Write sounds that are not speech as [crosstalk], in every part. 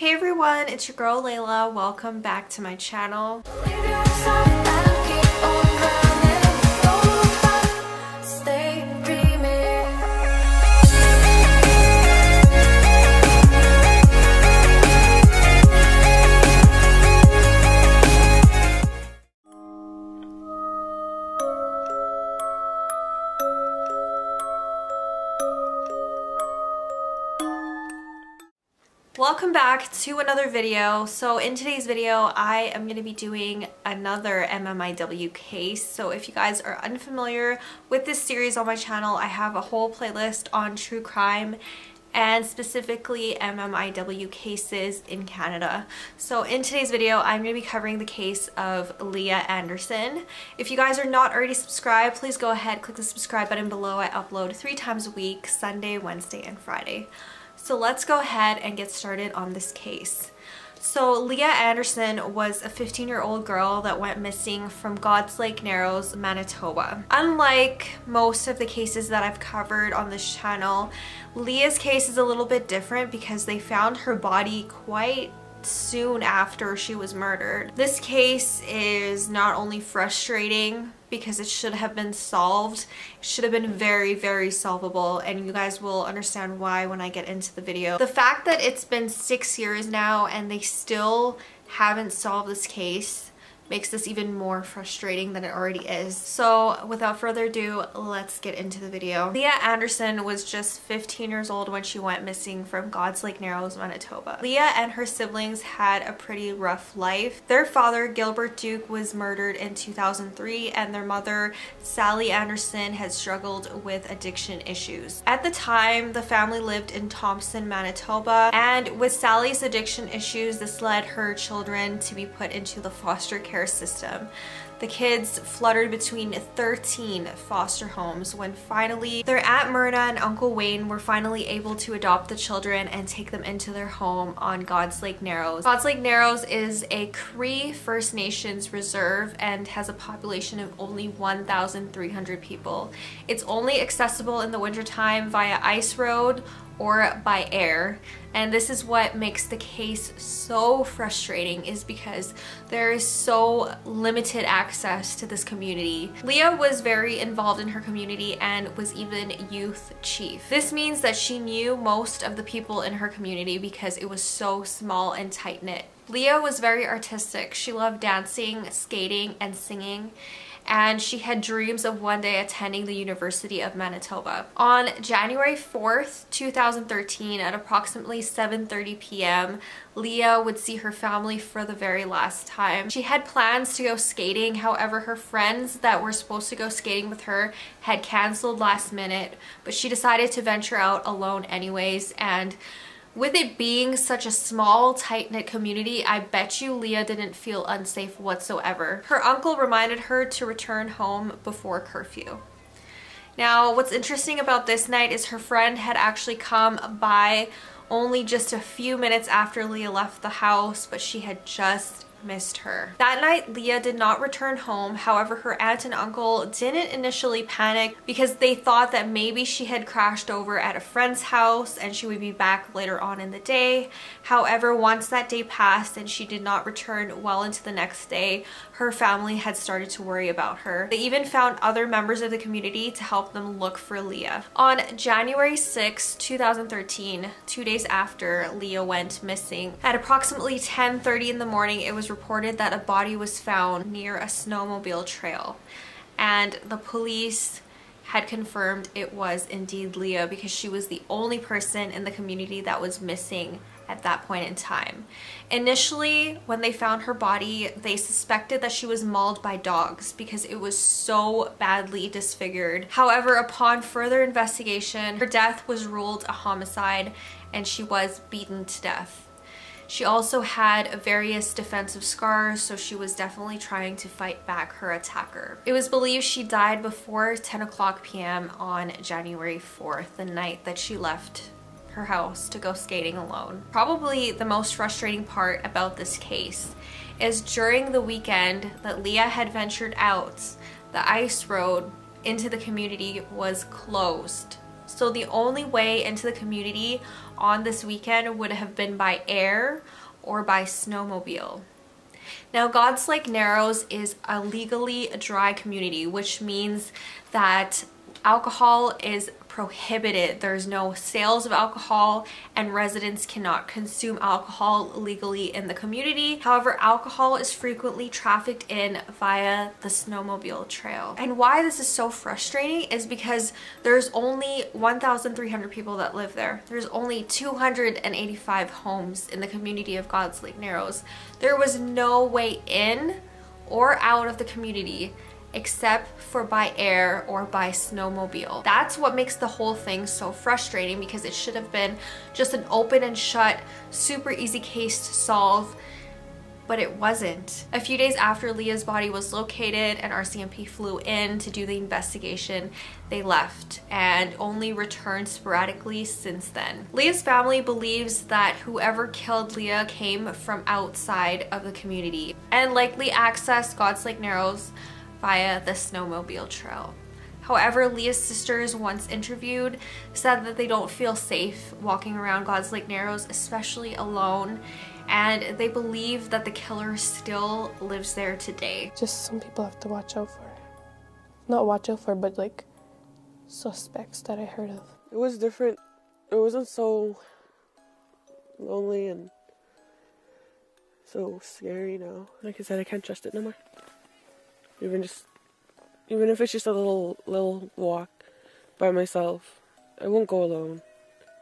Hey everyone, it's your girl Leila. Welcome back to my channel. Welcome back to another video. So in today's video, I am going to be doing another MMIW case. So if you guys are unfamiliar with this series on my channel, I have a whole playlist on true crime and specifically MMIW cases in Canada. So in today's video, I'm going to be covering the case of Leah Anderson. If you guys are not already subscribed, please go ahead, click the subscribe button below. I upload three times a week, Sunday, Wednesday, and Friday. So let's go ahead and get started on this case. So Leah Anderson was a 15 year old girl that went missing from God's Lake Narrows, Manitoba. Unlike most of the cases that I've covered on this channel, Leah's case is a little bit different because they found her body quite soon after she was murdered. This case is not only frustrating because it should have been solved. It should have been very, very solvable and you guys will understand why when I get into the video. The fact that it's been six years now and they still haven't solved this case makes this even more frustrating than it already is. So without further ado, let's get into the video. Leah Anderson was just 15 years old when she went missing from God's Lake Narrows, Manitoba. Leah and her siblings had a pretty rough life. Their father, Gilbert Duke, was murdered in 2003 and their mother, Sally Anderson, had struggled with addiction issues. At the time, the family lived in Thompson, Manitoba, and with Sally's addiction issues, this led her children to be put into the foster care care system. The kids fluttered between 13 foster homes when finally their Aunt Myrna and Uncle Wayne were finally able to adopt the children and take them into their home on God's Lake Narrows. God's Lake Narrows is a Cree First Nations reserve and has a population of only 1,300 people. It's only accessible in the wintertime via ice road or by air and this is what makes the case so frustrating is because there is so limited access to this community. Leah was very involved in her community and was even youth chief. This means that she knew most of the people in her community because it was so small and tight-knit. Leah was very artistic. She loved dancing, skating, and singing and she had dreams of one day attending the University of Manitoba. On January 4th, 2013 at approximately 7.30 p.m., Leah would see her family for the very last time. She had plans to go skating, however her friends that were supposed to go skating with her had cancelled last minute, but she decided to venture out alone anyways and with it being such a small, tight-knit community, I bet you Leah didn't feel unsafe whatsoever. Her uncle reminded her to return home before curfew. Now, what's interesting about this night is her friend had actually come by only just a few minutes after Leah left the house, but she had just missed her. That night, Leah did not return home. However, her aunt and uncle didn't initially panic because they thought that maybe she had crashed over at a friend's house and she would be back later on in the day. However, once that day passed and she did not return well into the next day, her family had started to worry about her. They even found other members of the community to help them look for Leah. On January 6, 2013, two days after Leah went missing, at approximately 10.30 in the morning, it was reported that a body was found near a snowmobile trail and the police had confirmed it was indeed Leah because she was the only person in the community that was missing at that point in time. Initially, when they found her body, they suspected that she was mauled by dogs because it was so badly disfigured. However, upon further investigation, her death was ruled a homicide and she was beaten to death. She also had various defensive scars, so she was definitely trying to fight back her attacker. It was believed she died before 10 o'clock p.m. on January 4th, the night that she left her house to go skating alone. Probably the most frustrating part about this case is during the weekend that Leah had ventured out, the ice road into the community was closed So the only way into the community on this weekend would have been by air or by snowmobile. Now God's Lake Narrows is a legally dry community, which means that alcohol is prohibited. There's no sales of alcohol and residents cannot consume alcohol legally in the community. However, alcohol is frequently trafficked in via the snowmobile trail. And why this is so frustrating is because there's only 1,300 people that live there. There's only 285 homes in the community of God's Lake Narrows. There was no way in or out of the community except for by air or by snowmobile. That's what makes the whole thing so frustrating because it should have been just an open and shut, super easy case to solve but it wasn't. A few days after Leah's body was located and RCMP flew in to do the investigation, they left and only returned sporadically since then. Leah's family believes that whoever killed Leah came from outside of the community and likely accessed God's Lake Narrows via the snowmobile trail. However, Leah's sisters, once interviewed, said that they don't feel safe walking around God's Lake Narrows, especially alone, and they believe that the killer still lives there today. Just some people have to watch out for. Not watch out for, but like suspects that I heard of. It was different. It wasn't so lonely and so scary now. Like I said, I can't trust it no more. Even just, even if it's just a little little walk by myself, I won't go alone.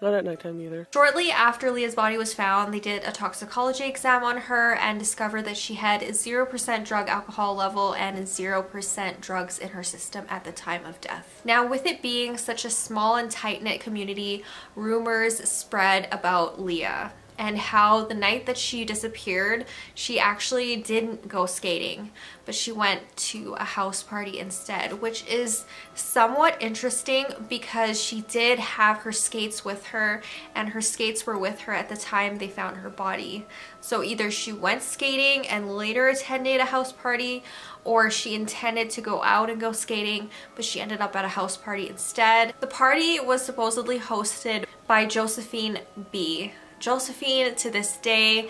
Not at nighttime either. Shortly after Leah's body was found, they did a toxicology exam on her and discovered that she had a 0% drug alcohol level and 0% drugs in her system at the time of death. Now, with it being such a small and tight-knit community, rumors spread about Leah and how the night that she disappeared, she actually didn't go skating, but she went to a house party instead, which is somewhat interesting because she did have her skates with her and her skates were with her at the time they found her body. So either she went skating and later attended a house party or she intended to go out and go skating, but she ended up at a house party instead. The party was supposedly hosted by Josephine B Josephine to this day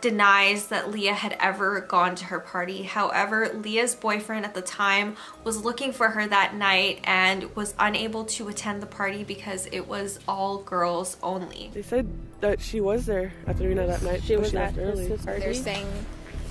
denies that Leah had ever gone to her party. However, Leah's boyfriend at the time was looking for her that night and was unable to attend the party because it was all girls only. They said that she was there at the arena that night. She was she at early. They're saying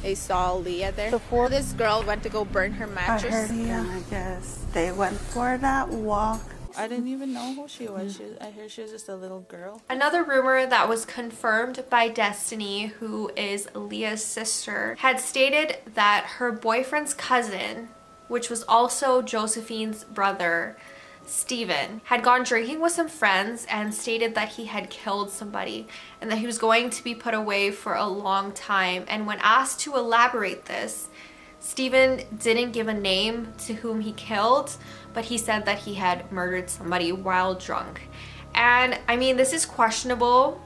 they saw Leah there. Before this girl went to go burn her mattress. I heard, yeah, I guess they went for that walk I didn't [laughs] even know who she was. She, I hear she was just a little girl. Another rumor that was confirmed by Destiny, who is Leah's sister, had stated that her boyfriend's cousin, which was also Josephine's brother, Steven, had gone drinking with some friends and stated that he had killed somebody and that he was going to be put away for a long time. And when asked to elaborate this, Steven didn't give a name to whom he killed, but he said that he had murdered somebody while drunk. And I mean, this is questionable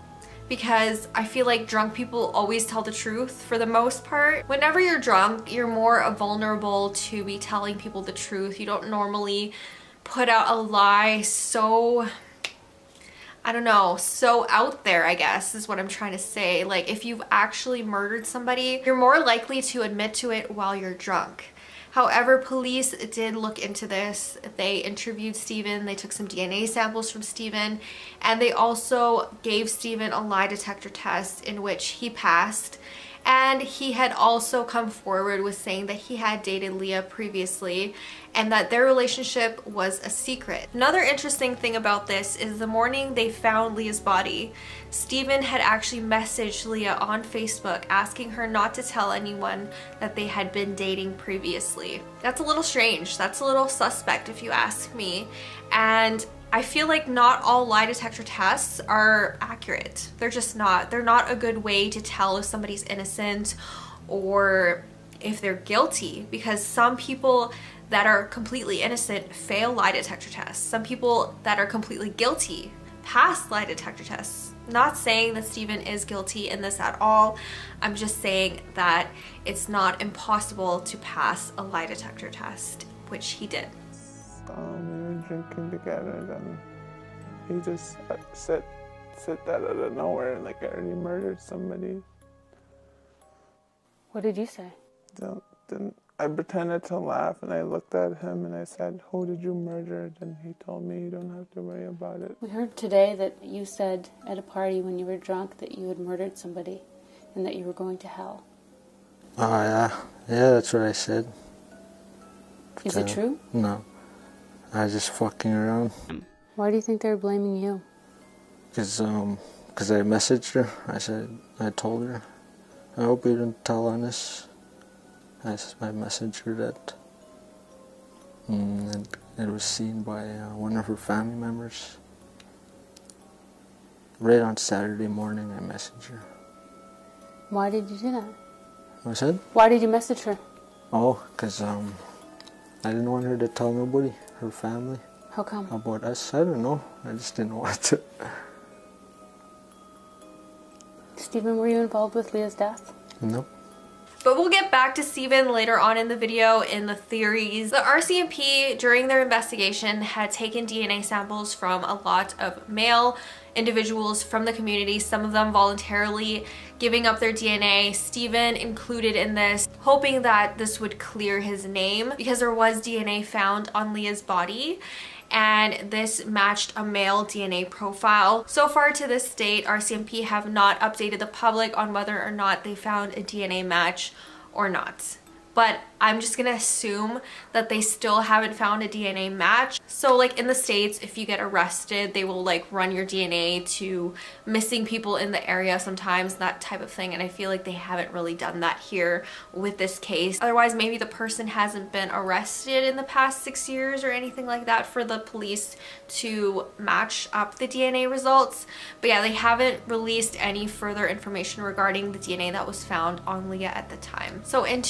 because I feel like drunk people always tell the truth for the most part. Whenever you're drunk, you're more vulnerable to be telling people the truth. You don't normally put out a lie so I don't know, so out there, I guess, is what I'm trying to say. Like, if you've actually murdered somebody, you're more likely to admit to it while you're drunk. However, police did look into this. They interviewed Steven, they took some DNA samples from Steven, and they also gave Steven a lie detector test in which he passed and he had also come forward with saying that he had dated Leah previously and that their relationship was a secret. Another interesting thing about this is the morning they found Leah's body, Stephen had actually messaged Leah on Facebook asking her not to tell anyone that they had been dating previously. That's a little strange. That's a little suspect if you ask me. And I feel like not all lie detector tests are accurate. They're just not. They're not a good way to tell if somebody's innocent or if they're guilty because some people that are completely innocent fail lie detector tests. Some people that are completely guilty pass lie detector tests. Not saying that Steven is guilty in this at all. I'm just saying that it's not impossible to pass a lie detector test, which he did um, drinking together. Then he just uh, said said that out of nowhere, and like I already murdered somebody. What did you say? Then, then I pretended to laugh and I looked at him and I said, Who did you murder? And he told me, You don't have to worry about it. We heard today that you said at a party when you were drunk that you had murdered somebody and that you were going to hell. Oh, yeah. Yeah, that's what I said. Is it true? No. I was just fucking around. Why do you think they were blaming you? Because um, cause I messaged her. I said, I told her, I hope you didn't tell on this. I, I messaged her that. Mm, and it was seen by uh, one of her family members. Right on Saturday morning, I messaged her. Why did you do that? I said, Why did you message her? oh, because um, I didn't want her to tell nobody, her family, How come? about us. I don't know. I just didn't want to. [laughs] Stephen, were you involved with Leah's death? Nope. But we'll get back to Steven later on in the video in the theories. The RCMP during their investigation had taken DNA samples from a lot of male individuals from the community, some of them voluntarily giving up their DNA, Steven included in this, hoping that this would clear his name because there was DNA found on Leah's body and this matched a male DNA profile. So far to this date, RCMP have not updated the public on whether or not they found a DNA match or not. But I'm just gonna assume that they still haven't found a DNA match. So like in the States, if you get arrested, they will like run your DNA to missing people in the area sometimes, that type of thing. And I feel like they haven't really done that here with this case. Otherwise, maybe the person hasn't been arrested in the past six years or anything like that for the police to match up the DNA results. But yeah, they haven't released any further information regarding the DNA that was found on Leah at the time. So in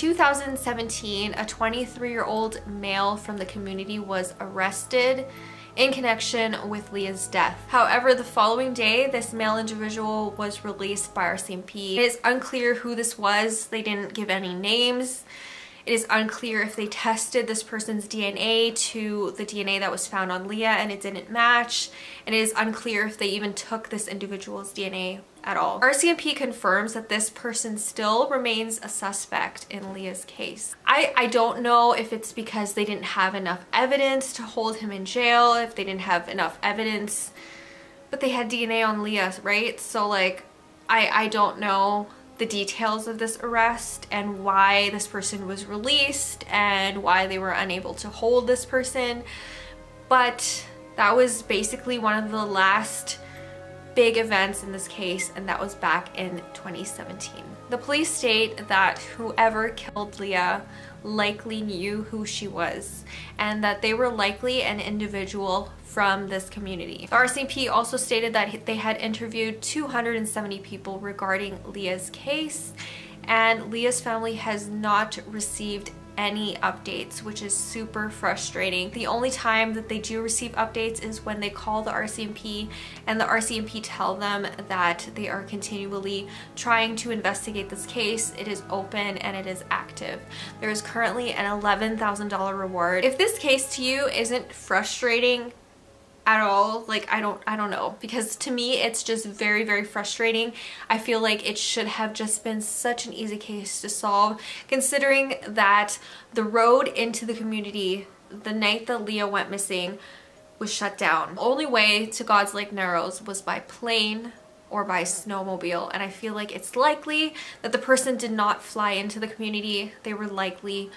2017, a 23 year old male from the community was arrested in connection with Leah's death. However, the following day, this male individual was released by RCMP. It is unclear who this was. They didn't give any names. It is unclear if they tested this person's DNA to the DNA that was found on Leah and it didn't match. And it is unclear if they even took this individual's DNA at all. RCMP confirms that this person still remains a suspect in Leah's case. I, I don't know if it's because they didn't have enough evidence to hold him in jail, if they didn't have enough evidence, but they had DNA on Leah, right? So like, I, I don't know the details of this arrest and why this person was released and why they were unable to hold this person. But that was basically one of the last big events in this case and that was back in 2017. The police state that whoever killed Leah likely knew who she was and that they were likely an individual from this community. The RCMP also stated that they had interviewed 270 people regarding Leah's case and Leah's family has not received any updates, which is super frustrating. The only time that they do receive updates is when they call the RCMP and the RCMP tell them that they are continually trying to investigate this case. It is open and it is active. There is currently an $11,000 reward. If this case to you isn't frustrating, at all like i don't i don't know. Because to me it's just very very frustrating. I feel like it should have just been such an easy case to solve considering that the road into the community the night that leah went missing was shut down. The only way to god's lake narrows was by plane or by snowmobile. And i feel like it's likely that the person did not fly into the community. They were likely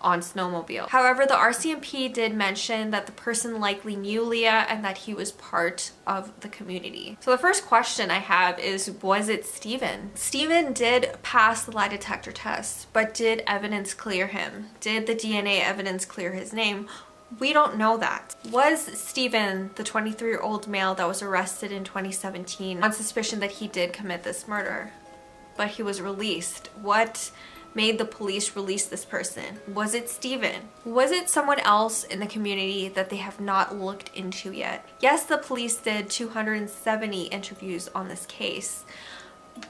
on snowmobile. However, the RCMP did mention that the person likely knew Leah and that he was part of the community. So the first question I have is, was it Steven? Steven did pass the lie detector test, but did evidence clear him? Did the DNA evidence clear his name? We don't know that. Was Steven the 23 year old male that was arrested in 2017 on suspicion that he did commit this murder? But he was released. What made the police release this person? Was it Steven? Was it someone else in the community that they have not looked into yet? Yes, the police did 270 interviews on this case,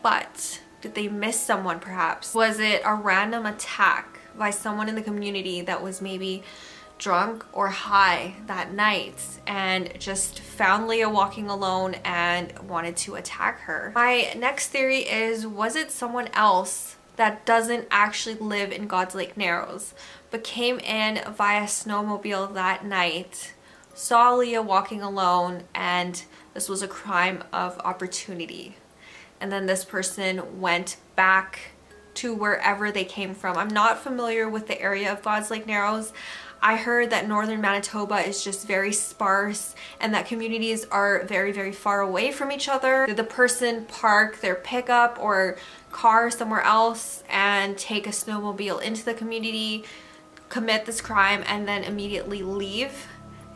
but did they miss someone perhaps? Was it a random attack by someone in the community that was maybe drunk or high that night and just found Leah walking alone and wanted to attack her. My next theory is was it someone else that doesn't actually live in God's Lake Narrows but came in via snowmobile that night, saw Leah walking alone and this was a crime of opportunity. And then this person went back to wherever they came from. I'm not familiar with the area of God's Lake Narrows. I heard that northern Manitoba is just very sparse and that communities are very, very far away from each other. Did the person park their pickup or car somewhere else and take a snowmobile into the community, commit this crime, and then immediately leave?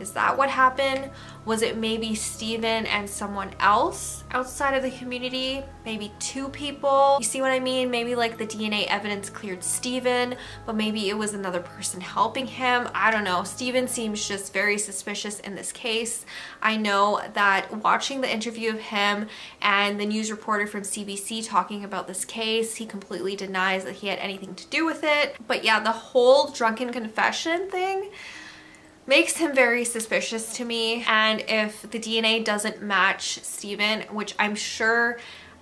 Is that what happened? Was it maybe Steven and someone else outside of the community? Maybe two people? You see what I mean? Maybe like the DNA evidence cleared Steven, but maybe it was another person helping him. I don't know. Steven seems just very suspicious in this case. I know that watching the interview of him and the news reporter from CBC talking about this case, he completely denies that he had anything to do with it. But yeah, the whole drunken confession thing, makes him very suspicious to me. And if the DNA doesn't match Steven, which I'm sure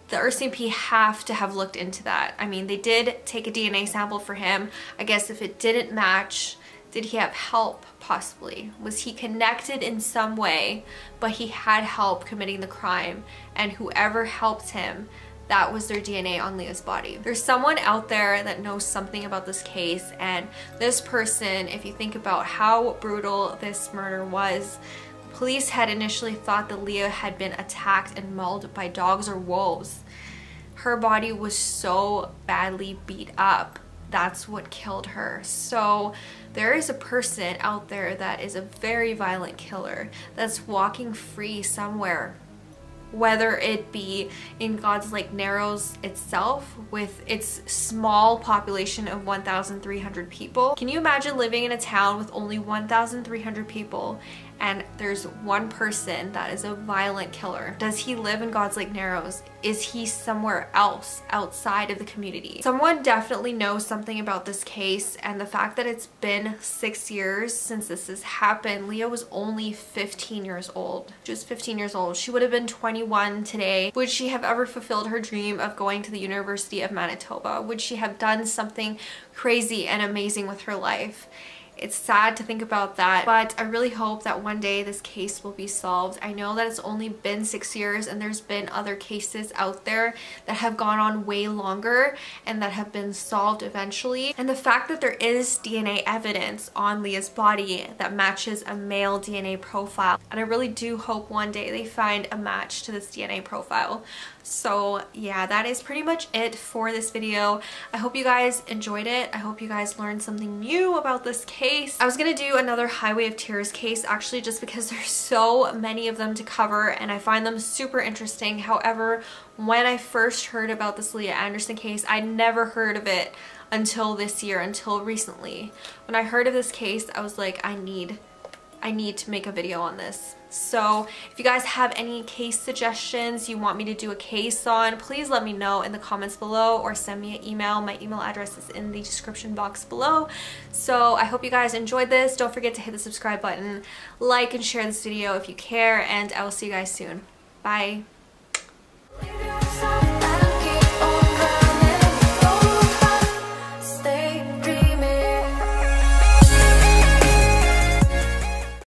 the RCMP have to have looked into that. I mean, they did take a DNA sample for him. I guess if it didn't match, did he have help possibly? Was he connected in some way, but he had help committing the crime and whoever helped him that was their DNA on Leah's body. There's someone out there that knows something about this case and this person, if you think about how brutal this murder was, police had initially thought that Leah had been attacked and mauled by dogs or wolves. Her body was so badly beat up. That's what killed her. So there is a person out there that is a very violent killer that's walking free somewhere whether it be in God's Lake Narrows itself with its small population of 1,300 people. Can you imagine living in a town with only 1,300 people and there's one person that is a violent killer. Does he live in God's Lake Narrows? Is he somewhere else outside of the community? Someone definitely knows something about this case and the fact that it's been six years since this has happened. Leah was only 15 years old. She was 15 years old. She would have been 21 today. Would she have ever fulfilled her dream of going to the University of Manitoba? Would she have done something crazy and amazing with her life? It's sad to think about that, but I really hope that one day this case will be solved. I know that it's only been six years and there's been other cases out there that have gone on way longer and that have been solved eventually. And the fact that there is DNA evidence on Leah's body that matches a male DNA profile. And I really do hope one day they find a match to this DNA profile. So yeah, that is pretty much it for this video. I hope you guys enjoyed it. I hope you guys learned something new about this case. I was gonna do another Highway of Tears case actually just because [laughs] there's so many of them to cover and I find them super interesting. However, when I first heard about this Leah Anderson case, I never heard of it until this year, until recently. When I heard of this case, I was like, I need I need to make a video on this. So if you guys have any case suggestions you want me to do a case on, please let me know in the comments below or send me an email. My email address is in the description box below. So I hope you guys enjoyed this. Don't forget to hit the subscribe button, like and share this video if you care, and I will see you guys soon. Bye.